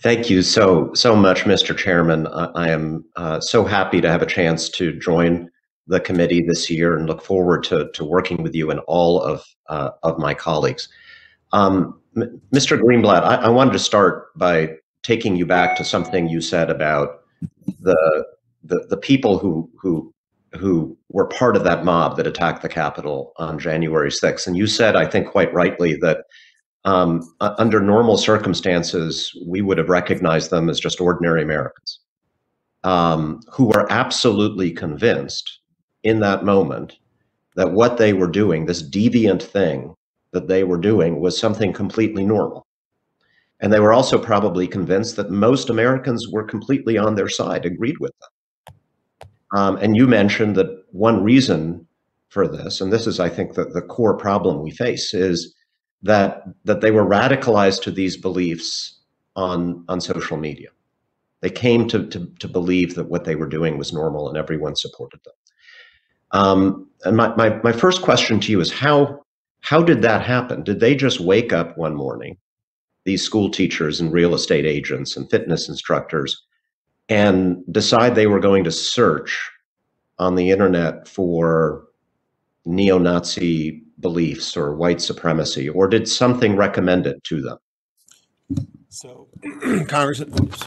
Thank you so so much, Mr. Chairman. I, I am uh, so happy to have a chance to join the committee this year and look forward to, to working with you and all of uh, of my colleagues. Um, Mr. Greenblatt, I, I, wanted to start by taking you back to something you said about the the, the people who who who were part of that mob that attacked the Capitol on January 6th. And you said, I think quite rightly, that um, under normal circumstances, we would have recognized them as just ordinary Americans um, who were absolutely convinced in that moment that what they were doing, this deviant thing that they were doing, was something completely normal. And they were also probably convinced that most Americans were completely on their side, agreed with them. Um, and you mentioned that one reason for this, and this is, I think, the, the core problem we face, is that that they were radicalized to these beliefs on on social media. They came to, to, to believe that what they were doing was normal and everyone supported them. Um, and my, my, my first question to you is how, how did that happen? Did they just wake up one morning, these school teachers and real estate agents and fitness instructors, and decide they were going to search on the internet for neo-Nazi beliefs or white supremacy, or did something recommend it to them? So, Congressman, oops,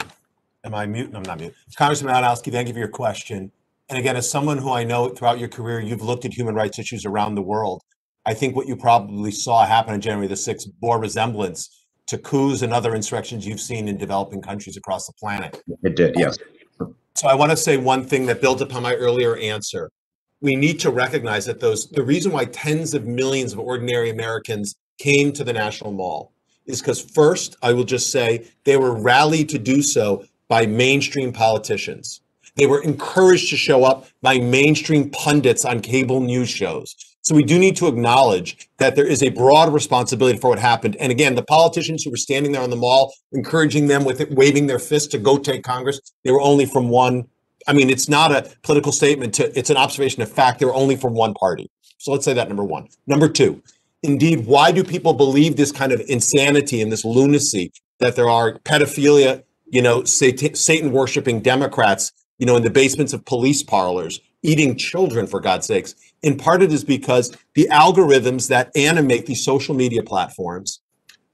am I mute? No, I'm not mute. Congressman Adamski, thank you for your question. And again, as someone who I know throughout your career, you've looked at human rights issues around the world. I think what you probably saw happen on January the 6th bore resemblance to coups and other insurrections you've seen in developing countries across the planet. It did, yes. So I want to say one thing that builds upon my earlier answer we need to recognize that those the reason why tens of millions of ordinary Americans came to the National Mall is because first, I will just say they were rallied to do so by mainstream politicians. They were encouraged to show up by mainstream pundits on cable news shows. So we do need to acknowledge that there is a broad responsibility for what happened. And again, the politicians who were standing there on the mall, encouraging them with it, waving their fists to go take Congress, they were only from one I mean, it's not a political statement. To, it's an observation of fact. They're only from one party. So let's say that number one. Number two, indeed, why do people believe this kind of insanity and this lunacy that there are pedophilia, you know, Satan worshiping Democrats, you know, in the basements of police parlors, eating children, for God's sakes? In part, it is because the algorithms that animate these social media platforms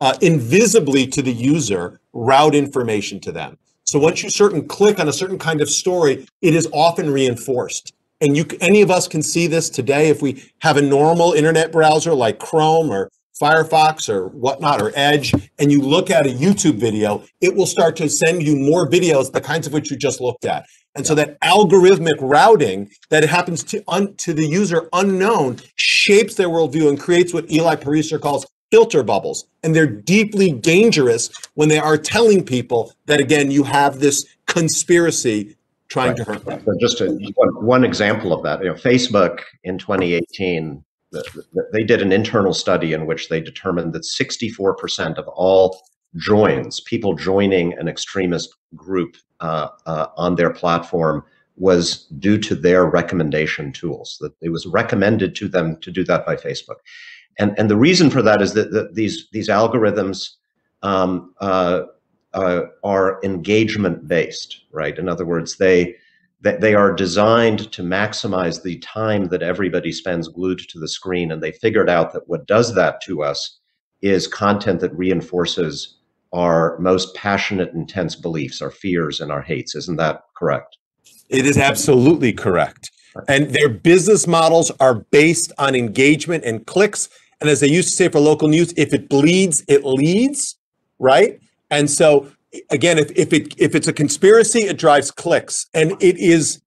uh, invisibly to the user route information to them. So once you certain click on a certain kind of story, it is often reinforced. And you, any of us can see this today if we have a normal internet browser like Chrome or Firefox or whatnot or Edge, and you look at a YouTube video, it will start to send you more videos, the kinds of which you just looked at. And so that algorithmic routing that happens to, un, to the user unknown shapes their worldview and creates what Eli Pariser calls filter bubbles. And they're deeply dangerous when they are telling people that, again, you have this conspiracy trying right. to hurt them. So just a, one, one, example of that, you know, Facebook in 2018, the, the, they did an internal study in which they determined that 64% of all joins, people joining an extremist group uh, uh, on their platform, was due to their recommendation tools. That it was recommended to them to do that by Facebook and and the reason for that is that, that these these algorithms um, uh, uh, are engagement based, right? In other words, they they are designed to maximize the time that everybody spends glued to the screen, and they figured out that what does that to us is content that reinforces our most passionate, intense beliefs, our fears and our hates. Isn't that correct? It is absolutely correct. And their business models are based on engagement and clicks and as they used to say for local news, if it bleeds, it leads, right? And so again, if, if it if it's a conspiracy, it drives clicks. And it is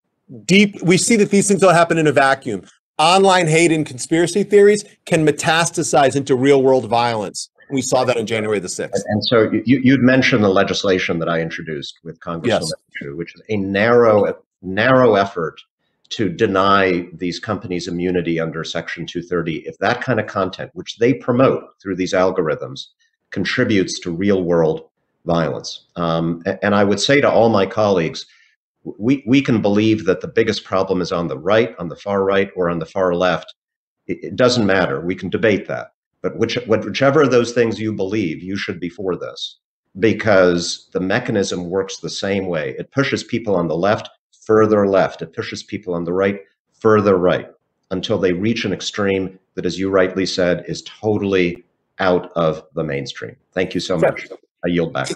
deep. We see that these things don't happen in a vacuum. Online hate and conspiracy theories can metastasize into real world violence. We saw that on January the 6th. And so you, you'd mentioned the legislation that I introduced with Congressman Eshoo. which is a narrow, narrow effort to deny these companies immunity under Section 230 if that kind of content, which they promote through these algorithms, contributes to real world violence. Um, and I would say to all my colleagues, we, we can believe that the biggest problem is on the right, on the far right, or on the far left. It, it doesn't matter. We can debate that. But which, whichever of those things you believe, you should be for this. because the mechanism works the same way. It pushes people on the left further left. It pushes people on the right further right until they reach an extreme that, as you rightly said, is totally out of the mainstream. Thank you so much. I yield back.